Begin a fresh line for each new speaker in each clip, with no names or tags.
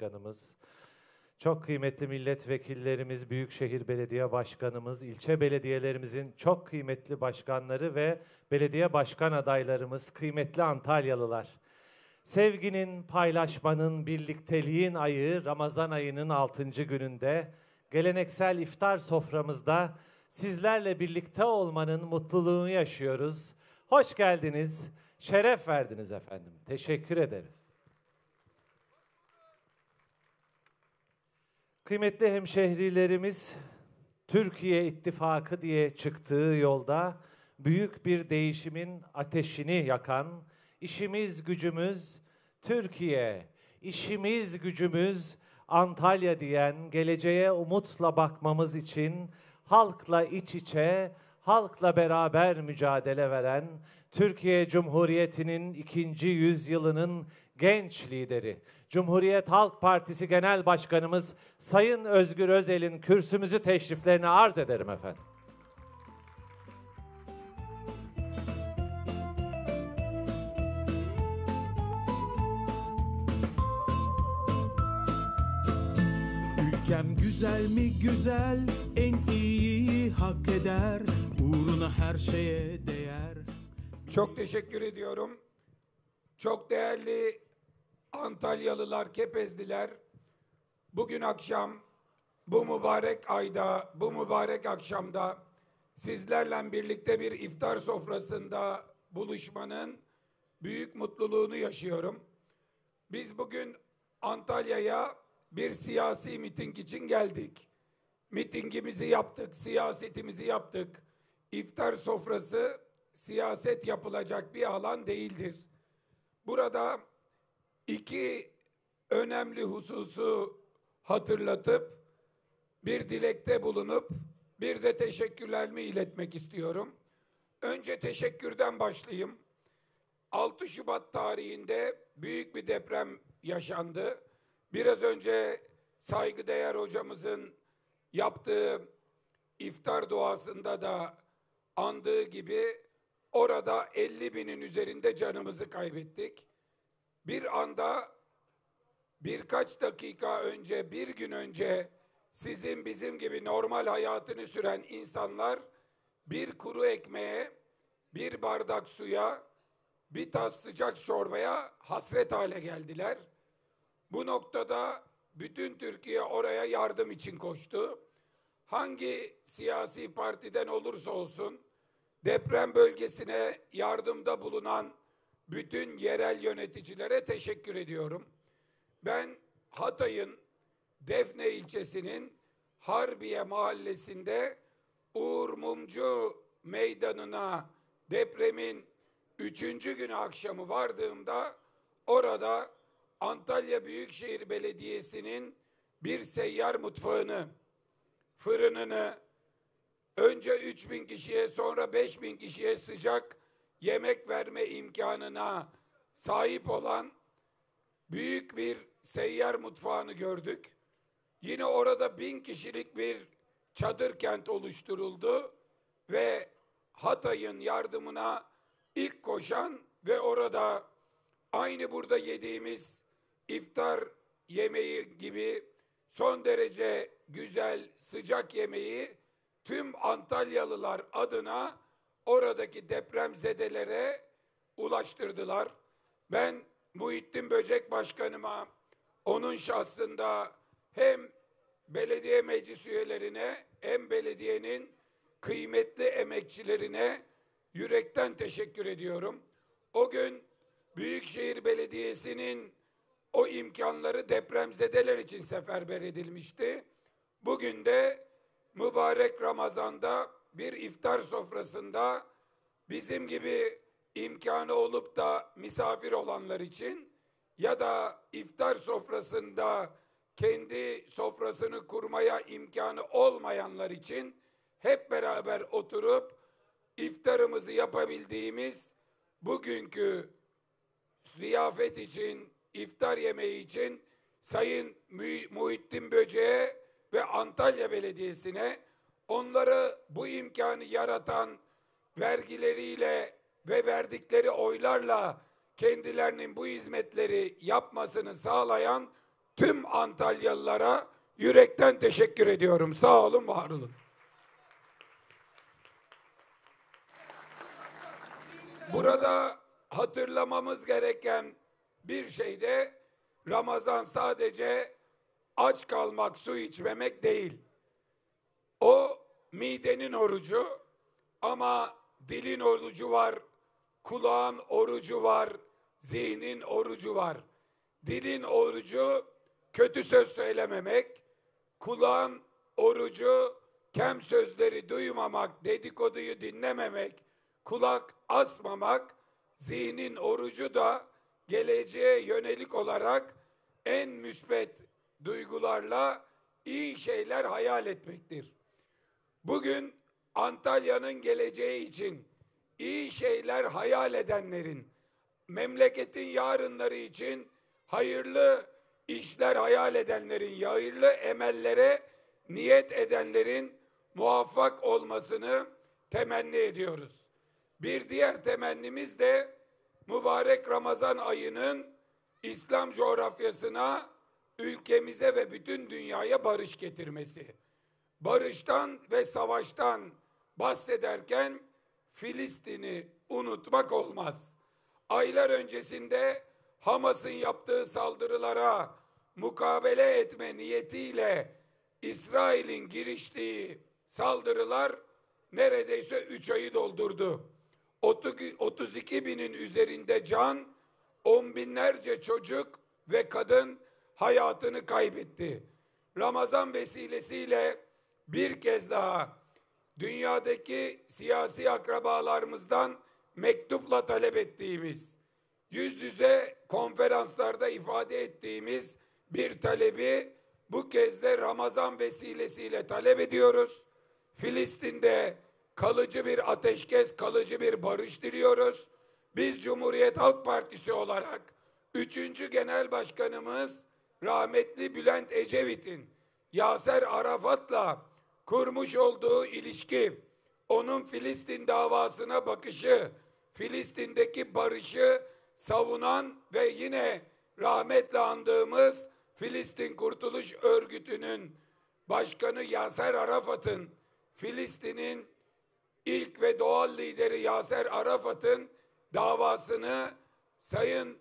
Başkanımız, çok kıymetli milletvekillerimiz, Büyükşehir Belediye Başkanımız, ilçe belediyelerimizin çok kıymetli başkanları ve belediye başkan adaylarımız, kıymetli Antalyalılar. Sevginin, paylaşmanın, birlikteliğin ayı Ramazan ayının 6. gününde geleneksel iftar soframızda sizlerle birlikte olmanın mutluluğunu yaşıyoruz. Hoş geldiniz, şeref verdiniz efendim. Teşekkür ederiz. Kıymetli hemşehrilerimiz, Türkiye İttifakı diye çıktığı yolda büyük bir değişimin ateşini yakan, işimiz gücümüz Türkiye, işimiz gücümüz Antalya diyen, geleceğe umutla bakmamız için halkla iç içe, halkla beraber mücadele veren, Türkiye Cumhuriyeti'nin ikinci yüzyılının genç lideri, Cumhuriyet Halk Partisi Genel Başkanımız Sayın Özgür Özel'in kürsümüzü teşriflerini arz ederim efendim.
Ülkem güzel mi güzel en iyi hak eder uğruna her şeye değer.
Çok teşekkür ediyorum. Çok değerli Antalyalılar, Kepezliler, bugün akşam bu mübarek ayda, bu mübarek akşamda sizlerle birlikte bir iftar sofrasında buluşmanın büyük mutluluğunu yaşıyorum. Biz bugün Antalya'ya bir siyasi miting için geldik. Mitingimizi yaptık, siyasetimizi yaptık. İftar sofrası siyaset yapılacak bir alan değildir. Burada iki önemli hususu hatırlatıp bir dilekte bulunup bir de teşekkürlerimi iletmek istiyorum. Önce teşekkürden başlayayım. 6 Şubat tarihinde büyük bir deprem yaşandı. Biraz önce saygıdeğer hocamızın yaptığı iftar duasında da andığı gibi orada 50 binin üzerinde canımızı kaybettik. Bir anda birkaç dakika önce, bir gün önce sizin bizim gibi normal hayatını süren insanlar bir kuru ekmeğe, bir bardak suya, bir tas sıcak çorbaya hasret hale geldiler. Bu noktada bütün Türkiye oraya yardım için koştu. Hangi siyasi partiden olursa olsun deprem bölgesine yardımda bulunan bütün yerel yöneticilere teşekkür ediyorum. Ben Hatay'ın Defne ilçesinin Harbiye mahallesinde Uğur Mumcu meydanına depremin üçüncü günü akşamı vardığımda orada Antalya Büyükşehir Belediyesi'nin bir seyyar mutfağını, fırınını önce 3000 kişiye sonra 5000 kişiye sıcak yemek verme imkanına sahip olan büyük bir seyyar mutfağını gördük. Yine orada bin kişilik bir çadır kent oluşturuldu ve Hatay'ın yardımına ilk koşan ve orada aynı burada yediğimiz iftar yemeği gibi son derece güzel sıcak yemeği tüm Antalyalılar adına oradaki depremzedelere ulaştırdılar. Ben Muhittin Böcek Başkanıma onun şahsında hem belediye meclis üyelerine hem belediyenin kıymetli emekçilerine yürekten teşekkür ediyorum. O gün Büyükşehir Belediyesi'nin o imkanları depremzedeler için seferber edilmişti. Bugün de mübarek Ramazan'da bir iftar sofrasında bizim gibi imkanı olup da misafir olanlar için ya da iftar sofrasında kendi sofrasını kurmaya imkanı olmayanlar için hep beraber oturup iftarımızı yapabildiğimiz bugünkü ziyafet için, iftar yemeği için Sayın Muhittin Böce'ye ve Antalya Belediyesi'ne onları bu imkanı yaratan vergileriyle ve verdikleri oylarla kendilerinin bu hizmetleri yapmasını sağlayan tüm Antalyalılara yürekten teşekkür ediyorum. Sağ olun, var olun. Burada hatırlamamız gereken bir şey de Ramazan sadece aç kalmak, su içmemek değil. O midenin orucu ama dilin orucu var, kulağın orucu var, zihnin orucu var. Dilin orucu kötü söz söylememek, kulağın orucu kem sözleri duymamak, dedikoduyu dinlememek, kulak asmamak, zihnin orucu da geleceğe yönelik olarak en müsbet duygularla iyi şeyler hayal etmektir. Bugün Antalya'nın geleceği için iyi şeyler hayal edenlerin, memleketin yarınları için hayırlı işler hayal edenlerin, hayırlı emellere niyet edenlerin muvaffak olmasını temenni ediyoruz. Bir diğer temennimiz de mübarek Ramazan ayının İslam coğrafyasına, ülkemize ve bütün dünyaya barış getirmesi. Barıştan ve savaştan bahsederken Filistin'i unutmak olmaz. Aylar öncesinde Hamas'ın yaptığı saldırılara mukabele etme niyetiyle İsrail'in giriştiği saldırılar neredeyse üç ayı doldurdu. 32 binin üzerinde can, on binlerce çocuk ve kadın hayatını kaybetti. Ramazan vesilesiyle bir kez daha dünyadaki siyasi akrabalarımızdan mektupla talep ettiğimiz, yüz yüze konferanslarda ifade ettiğimiz bir talebi bu kez de Ramazan vesilesiyle talep ediyoruz. Filistin'de kalıcı bir ateşkes, kalıcı bir barış diliyoruz. Biz Cumhuriyet Halk Partisi olarak 3. Genel Başkanımız rahmetli Bülent Ecevit'in Yaser Arafat'la kurmuş olduğu ilişki, onun Filistin davasına bakışı, Filistin'deki barışı savunan ve yine rahmetle andığımız Filistin Kurtuluş Örgütü'nün başkanı Yaser Arafat'ın Filistin'in ilk ve doğal lideri Yaser Arafat'ın davasını Sayın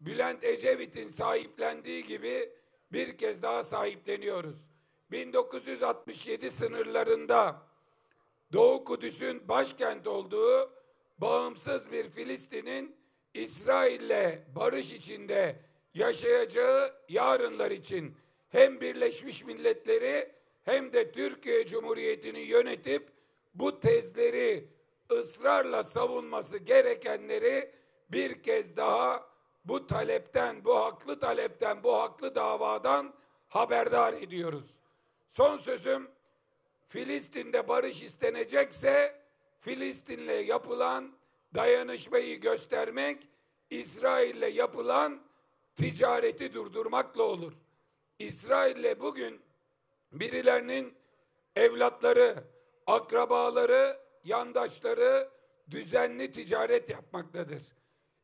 Bülent Ecevit'in sahiplendiği gibi bir kez daha sahipleniyoruz. 1967 sınırlarında Doğu Kudüs'ün başkent olduğu bağımsız bir Filistin'in İsrail'le barış içinde yaşayacağı yarınlar için hem Birleşmiş Milletleri hem de Türkiye Cumhuriyeti'ni yönetip bu tezleri ısrarla savunması gerekenleri bir kez daha bu talepten, bu haklı talepten, bu haklı davadan haberdar ediyoruz. Son sözüm Filistin'de barış istenecekse Filistin'le yapılan dayanışmayı göstermek, İsrail'le yapılan ticareti durdurmakla olur. İsrail'le bugün birilerinin evlatları, akrabaları, yandaşları düzenli ticaret yapmaktadır.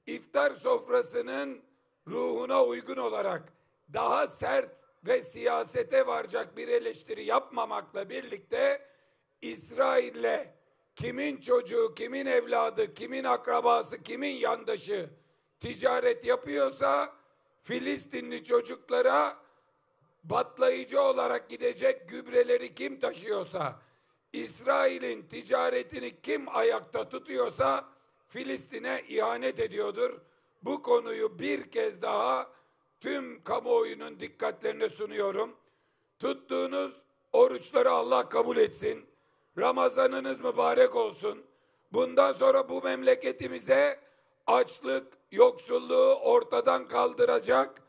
İftar sofrasının ruhuna uygun olarak daha sert ve siyasete varacak bir eleştiri yapmamakla birlikte İsrail'le kimin çocuğu, kimin evladı, kimin akrabası, kimin yandaşı ticaret yapıyorsa Filistinli çocuklara batlayıcı olarak gidecek gübreleri kim taşıyorsa, İsrail'in ticaretini kim ayakta tutuyorsa Filistin'e ihanet ediyordur. Bu konuyu bir kez daha tüm kamuoyunun dikkatlerine sunuyorum. Tuttuğunuz oruçları Allah kabul etsin. Ramazanınız mübarek olsun. Bundan sonra bu memleketimize açlık, yoksulluğu ortadan kaldıracak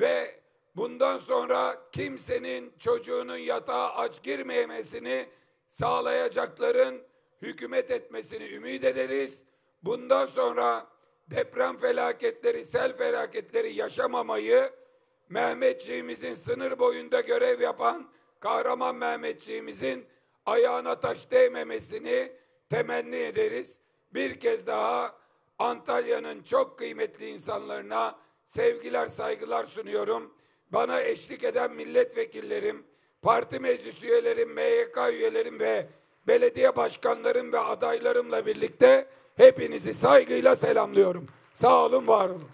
ve bundan sonra kimsenin çocuğunun yatağa aç girmemesini sağlayacakların hükümet etmesini ümit ederiz. Bundan sonra deprem felaketleri, sel felaketleri yaşamamayı Mehmetçiğimizin sınır boyunda görev yapan kahraman Mehmetçiğimizin ayağına taş değmemesini temenni ederiz. Bir kez daha Antalya'nın çok kıymetli insanlarına sevgiler, saygılar sunuyorum. bana eşlik eden milletvekillerim, parti meclis üyelerim, MYK üyelerim ve belediye başkanlarım ve adaylarımla birlikte hepinizi saygıyla selamlıyorum. Sağ olun, var olun.